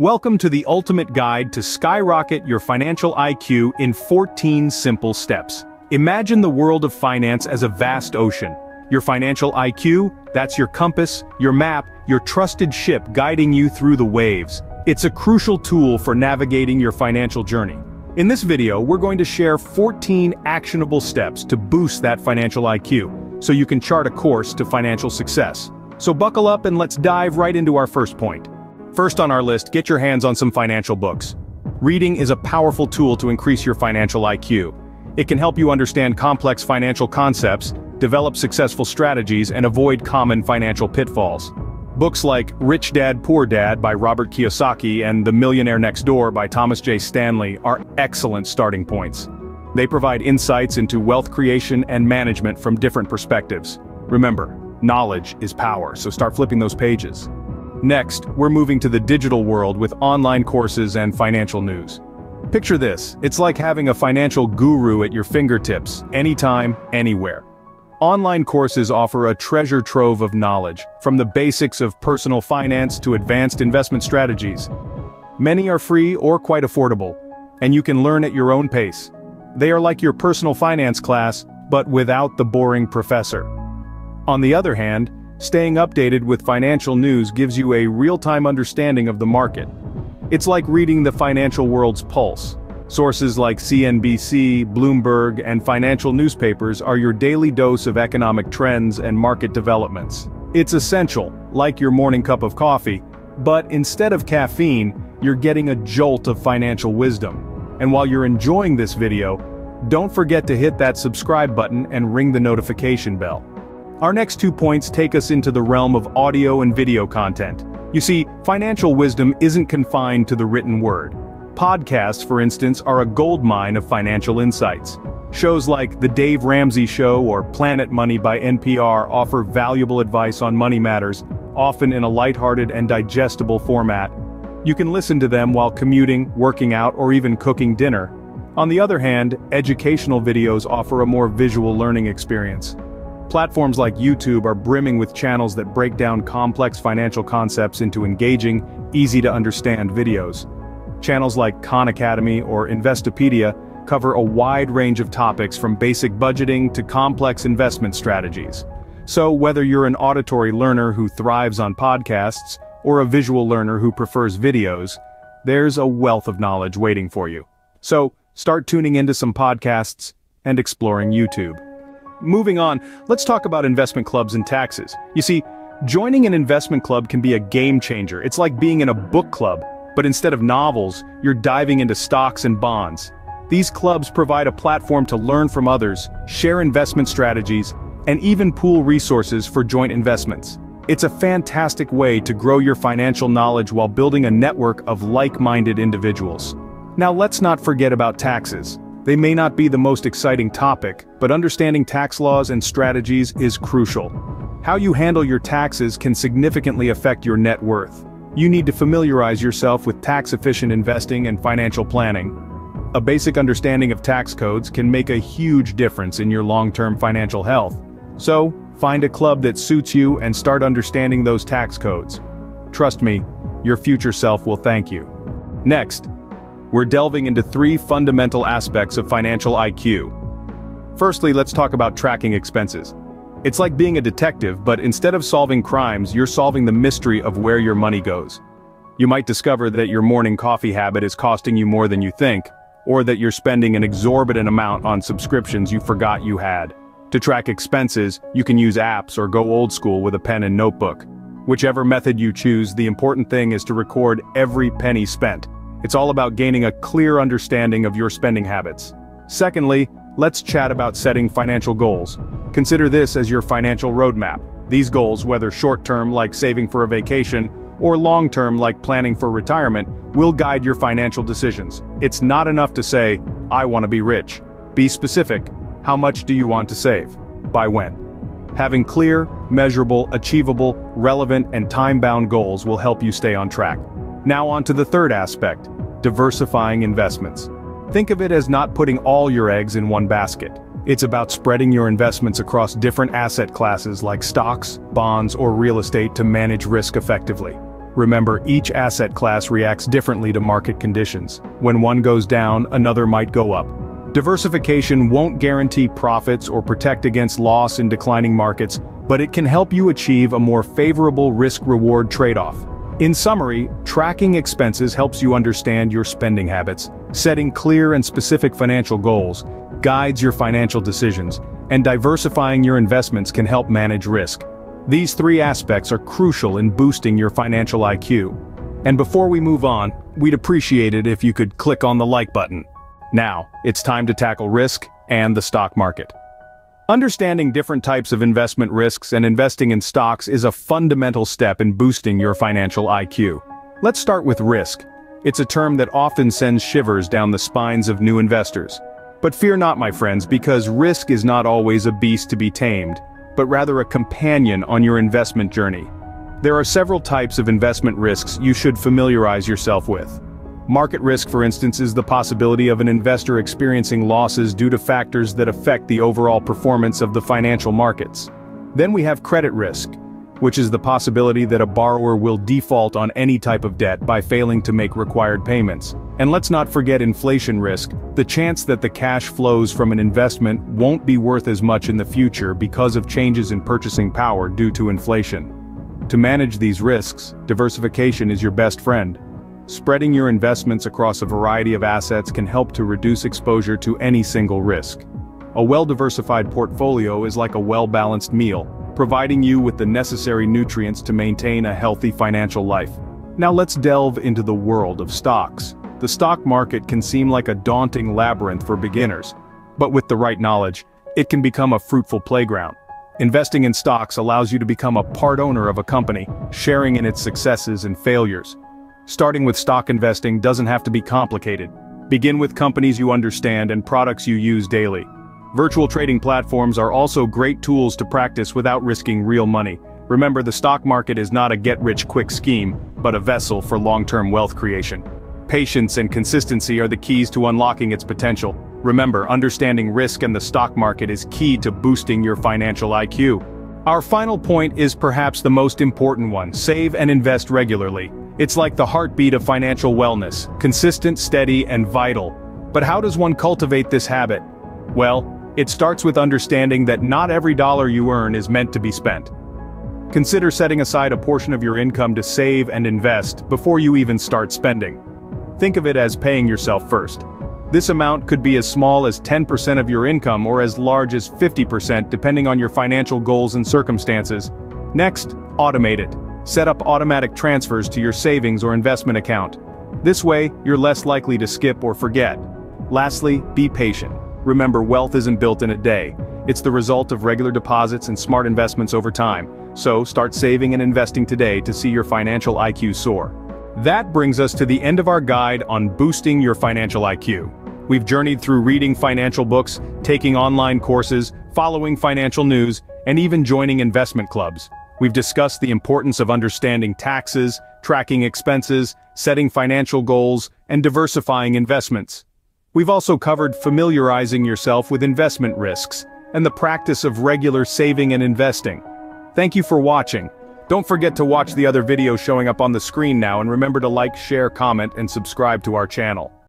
Welcome to the ultimate guide to skyrocket your financial IQ in 14 simple steps. Imagine the world of finance as a vast ocean. Your financial IQ, that's your compass, your map, your trusted ship guiding you through the waves. It's a crucial tool for navigating your financial journey. In this video, we're going to share 14 actionable steps to boost that financial IQ, so you can chart a course to financial success. So buckle up and let's dive right into our first point. First on our list, get your hands on some financial books. Reading is a powerful tool to increase your financial IQ. It can help you understand complex financial concepts, develop successful strategies, and avoid common financial pitfalls. Books like Rich Dad Poor Dad by Robert Kiyosaki and The Millionaire Next Door by Thomas J. Stanley are excellent starting points. They provide insights into wealth creation and management from different perspectives. Remember, knowledge is power, so start flipping those pages. Next, we're moving to the digital world with online courses and financial news. Picture this, it's like having a financial guru at your fingertips, anytime, anywhere. Online courses offer a treasure trove of knowledge, from the basics of personal finance to advanced investment strategies. Many are free or quite affordable, and you can learn at your own pace. They are like your personal finance class, but without the boring professor. On the other hand, staying updated with financial news gives you a real-time understanding of the market. It's like reading the financial world's pulse. Sources like CNBC, Bloomberg, and financial newspapers are your daily dose of economic trends and market developments. It's essential, like your morning cup of coffee, but instead of caffeine, you're getting a jolt of financial wisdom. And while you're enjoying this video, don't forget to hit that subscribe button and ring the notification bell. Our next two points take us into the realm of audio and video content. You see, financial wisdom isn't confined to the written word. Podcasts, for instance, are a goldmine of financial insights. Shows like The Dave Ramsey Show or Planet Money by NPR offer valuable advice on money matters, often in a lighthearted and digestible format. You can listen to them while commuting, working out, or even cooking dinner. On the other hand, educational videos offer a more visual learning experience. Platforms like YouTube are brimming with channels that break down complex financial concepts into engaging, easy-to-understand videos. Channels like Khan Academy or Investopedia cover a wide range of topics from basic budgeting to complex investment strategies. So whether you're an auditory learner who thrives on podcasts, or a visual learner who prefers videos, there's a wealth of knowledge waiting for you. So, start tuning into some podcasts and exploring YouTube. Moving on, let's talk about investment clubs and taxes. You see, joining an investment club can be a game changer. It's like being in a book club, but instead of novels, you're diving into stocks and bonds. These clubs provide a platform to learn from others, share investment strategies, and even pool resources for joint investments. It's a fantastic way to grow your financial knowledge while building a network of like-minded individuals. Now let's not forget about taxes. They may not be the most exciting topic, but understanding tax laws and strategies is crucial. How you handle your taxes can significantly affect your net worth you need to familiarize yourself with tax-efficient investing and financial planning. A basic understanding of tax codes can make a huge difference in your long-term financial health. So, find a club that suits you and start understanding those tax codes. Trust me, your future self will thank you. Next, we're delving into three fundamental aspects of financial IQ. Firstly, let's talk about tracking expenses. It's like being a detective, but instead of solving crimes, you're solving the mystery of where your money goes. You might discover that your morning coffee habit is costing you more than you think, or that you're spending an exorbitant amount on subscriptions you forgot you had. To track expenses, you can use apps or go old school with a pen and notebook. Whichever method you choose, the important thing is to record every penny spent. It's all about gaining a clear understanding of your spending habits. Secondly, let's chat about setting financial goals. Consider this as your financial roadmap. These goals, whether short-term like saving for a vacation, or long-term like planning for retirement, will guide your financial decisions. It's not enough to say, I want to be rich. Be specific. How much do you want to save? By when? Having clear, measurable, achievable, relevant, and time-bound goals will help you stay on track. Now on to the third aspect, diversifying investments. Think of it as not putting all your eggs in one basket. It's about spreading your investments across different asset classes like stocks, bonds, or real estate to manage risk effectively. Remember, each asset class reacts differently to market conditions. When one goes down, another might go up. Diversification won't guarantee profits or protect against loss in declining markets, but it can help you achieve a more favorable risk-reward trade-off. In summary, tracking expenses helps you understand your spending habits, setting clear and specific financial goals, guides your financial decisions, and diversifying your investments can help manage risk. These three aspects are crucial in boosting your financial IQ. And before we move on, we'd appreciate it if you could click on the like button. Now, it's time to tackle risk and the stock market. Understanding different types of investment risks and investing in stocks is a fundamental step in boosting your financial IQ. Let's start with risk. It's a term that often sends shivers down the spines of new investors. But fear not my friends because risk is not always a beast to be tamed, but rather a companion on your investment journey. There are several types of investment risks you should familiarize yourself with. Market risk for instance is the possibility of an investor experiencing losses due to factors that affect the overall performance of the financial markets. Then we have credit risk, which is the possibility that a borrower will default on any type of debt by failing to make required payments. And let's not forget inflation risk, the chance that the cash flows from an investment won't be worth as much in the future because of changes in purchasing power due to inflation. To manage these risks, diversification is your best friend. Spreading your investments across a variety of assets can help to reduce exposure to any single risk. A well-diversified portfolio is like a well-balanced meal, providing you with the necessary nutrients to maintain a healthy financial life. Now let's delve into the world of stocks. The stock market can seem like a daunting labyrinth for beginners, but with the right knowledge, it can become a fruitful playground. Investing in stocks allows you to become a part owner of a company, sharing in its successes and failures. Starting with stock investing doesn't have to be complicated. Begin with companies you understand and products you use daily. Virtual trading platforms are also great tools to practice without risking real money. Remember the stock market is not a get-rich-quick scheme, but a vessel for long-term wealth creation. Patience and consistency are the keys to unlocking its potential. Remember, understanding risk and the stock market is key to boosting your financial IQ. Our final point is perhaps the most important one, save and invest regularly. It's like the heartbeat of financial wellness, consistent, steady, and vital. But how does one cultivate this habit? Well, it starts with understanding that not every dollar you earn is meant to be spent. Consider setting aside a portion of your income to save and invest before you even start spending. Think of it as paying yourself first. This amount could be as small as 10% of your income or as large as 50% depending on your financial goals and circumstances. Next, automate it set up automatic transfers to your savings or investment account. This way, you're less likely to skip or forget. Lastly, be patient. Remember wealth isn't built in a day. It's the result of regular deposits and smart investments over time. So start saving and investing today to see your financial IQ soar. That brings us to the end of our guide on boosting your financial IQ. We've journeyed through reading financial books, taking online courses, following financial news, and even joining investment clubs. We've discussed the importance of understanding taxes, tracking expenses, setting financial goals, and diversifying investments. We've also covered familiarizing yourself with investment risks, and the practice of regular saving and investing. Thank you for watching. Don't forget to watch the other videos showing up on the screen now and remember to like, share, comment, and subscribe to our channel.